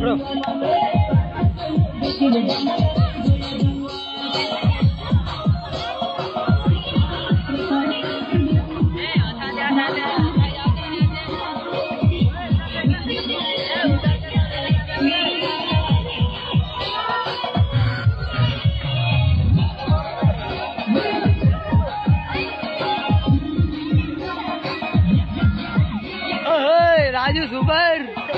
Bro. Adiós, Super.